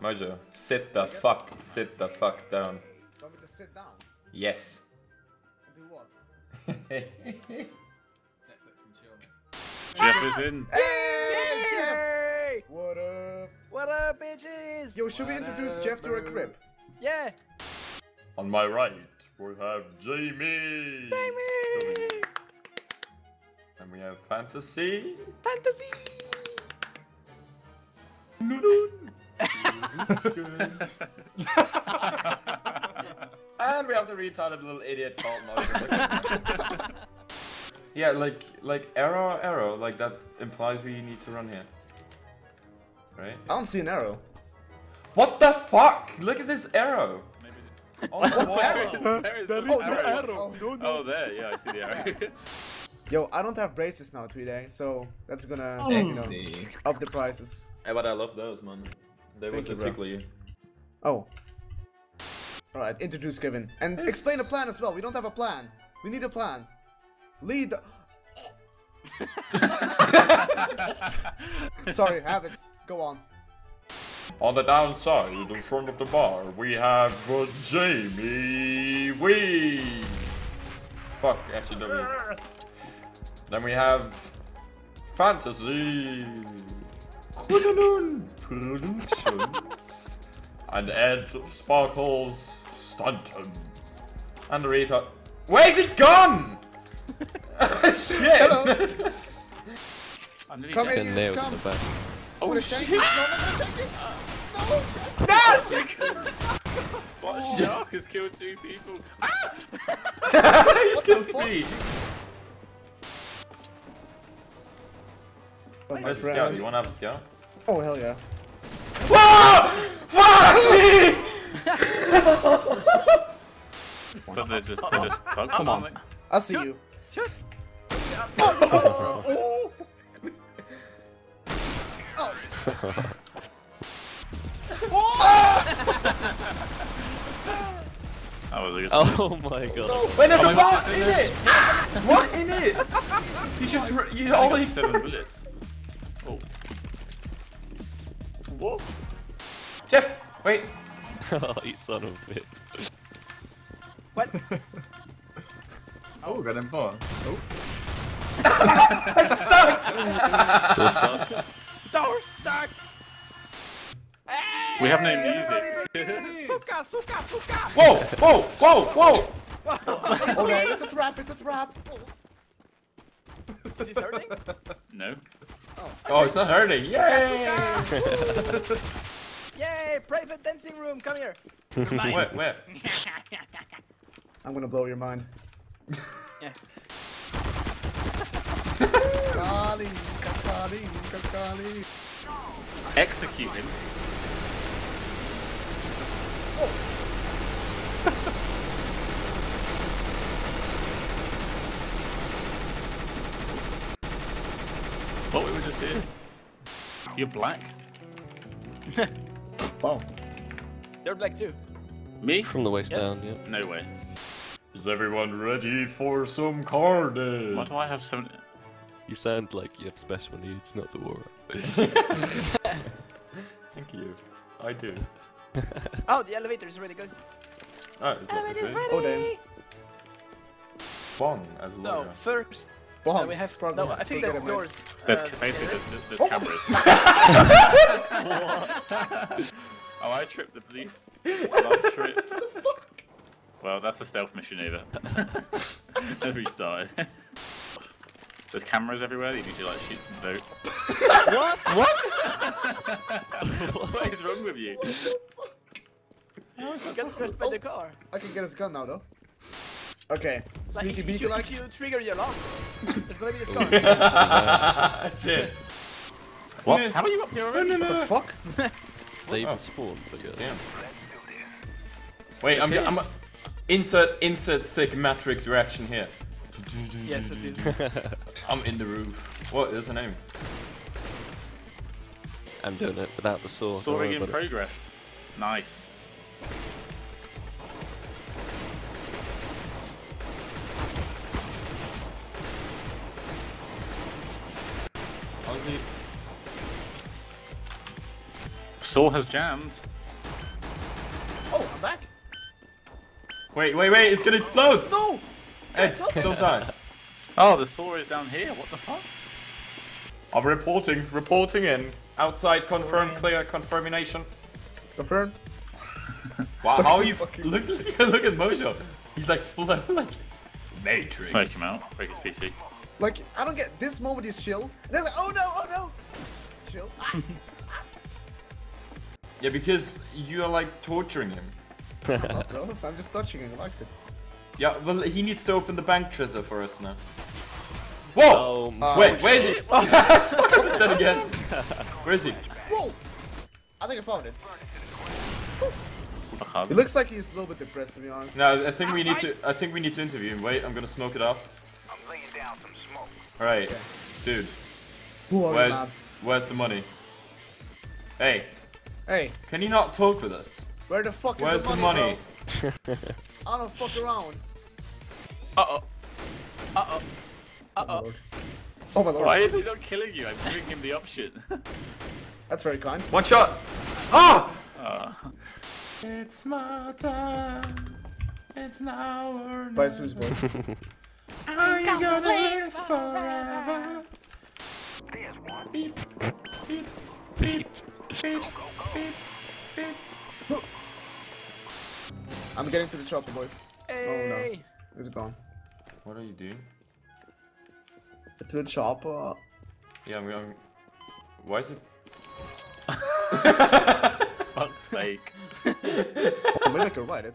Mojo, sit the fuck, sit the fuck down. Want me to sit down? Yes. Do what? Jeff is in. Hey, Jeff! What up? What up, bitches? Yo, should we introduce Jeff to a crib? Yeah. On my right, we have Jamie. Jamie! And we have Phantasy. Phantasy! and we have the retarded little idiot called Mojo. yeah, like, like arrow, arrow, like that implies we need to run here. Right? I don't see an arrow. What the fuck? Look at this arrow. Maybe On the this- wall. Where is the Oh, arrow? no, no. Oh, there. Yeah, I see the arrow. Yo, I don't have braces now, Tweeday, so that's gonna, Oh. you know, up the prices. Yeah, but I love those, man. They Thank will you, bro. tickle you. Oh. Alright, introduce Kevin. And explain a plan as well. We don't have a plan. We need a plan. Lead. Sorry, habits. Go on. On the downside, in front of the bar, we have uh, Jamie Wee. Fuck, actually, no. we- Then we have Phantasy Productions and Ed Sparkles Stanton and the retard. Where's he gone? Shit! Hello. I'm nearly Come in, Been nailed come. in the back. Oh, Wanna shit. shake? No, I'm not gonna shake it. No! What a oh. shark has killed two people. He's killed me. Where's the scout? You wanna have a scout? Oh, hell yeah. Whoa! Fuck me! But they're just, they're just bugs or something. I see you. That was a good Oh my god. Wait, there's Oh a my box God, in it! what in it? You just, you only seven bullets. What? Jeff, wait. oh, you son of a bitch. What? Oh, got him four. Oh. Door stuck. Door stuck! We have no music. Suka, suka, suka! Whoa, whoa, whoa, whoa! Oh, no, it's a trap, it's a trap. Is he hurting? no. Oh, it's not hurting. Yay! Yay! Private dancing room, come here! where, where? I'm gonna blow your mind. Yeah. Kali, kakali, kakali. Execute him. What we here. You're black. Wow. They're black too. Me? From the waist Yes. down, yeah. No way. Is everyone ready for some carnage? Why do I have seven? You sound like you have special needs, not the war. Thank you. I do. Oh, the elevator is ready, guys. Oh, it's not the same. Oh, damn. Bong as a No, logo. first. Wow, no, we have. No, I think Go that's get him, doors. There's Uh, basically there's, there's Oh. cameras. oh, I tripped the police. I tripped. Well, that's a stealth mission over. Let's restart. There's cameras everywhere. You need to like shoot and vote. what? What? what is wrong with you? Get searched by the car. I can get his gun now, though. Okay, Like, sneaky if, beaky you, like. if you trigger your lock, it's gonna be this oh, car. Shit. What? Yeah. How are you up here already? What the fuck? They even Oh. spawned, I guess. Damn. Wait, I'm, Is it? I'm insert insert sick Matrix reaction here. yes, it is. I'm in the roof. What is her name? I'm doing it without the sword. don't Soaring in about it. progress. Nice. How's? Saw has jammed. Oh, I'm back. Wait, wait, wait! It's gonna explode! No! Ed, don't die. Oh, the saw is down here. What the fuck? I'm reporting, reporting in. Outside, confirm, clear, confirmation. Confirmed. Wow, how are you? Fucking- Look, look, look at Mojo. He's like full of like Matrix. Smoke him out. Break his PC. Like, I don't get this moment is chill. And then like, oh no, oh no! Chill. Ah. Yeah, because you are like torturing him. Not, bro. I'm just touching him, he likes it. Yeah, well, he needs to open the bank treasure for us now. Whoa! Um, Wait, where is he? Smoker's is dead again. Where is he? Whoa! I think I found it. It looks like he's a little bit depressed, to be honest. No, I think we need to. I think we need to interview him. Wait, I'm gonna smoke it off. I'm laying down some smoke. All right, dude. Who are you, Where's man? Where's the money? Hey, Hey, can you not talk with us? where the fuck is Where's the the money? money? I don't fuck around. Uh oh. Uh oh. Uh-oh. my lord. Oh my lord. Why is he not killing you? I'm giving him the option. That's very kind. One shot. Ah! uh, It's my time. It's now or By never. Sue's voice. Are you gonna live forever? There's one. Beep, beep, beep, beep, beep, beep. I'm getting to the chopper, boys. Oh, hey! Is it gone? What are you doing? To the chopper. Yeah, I'm going. Why is it? fuck's sake. Oh, maybe I can ride it.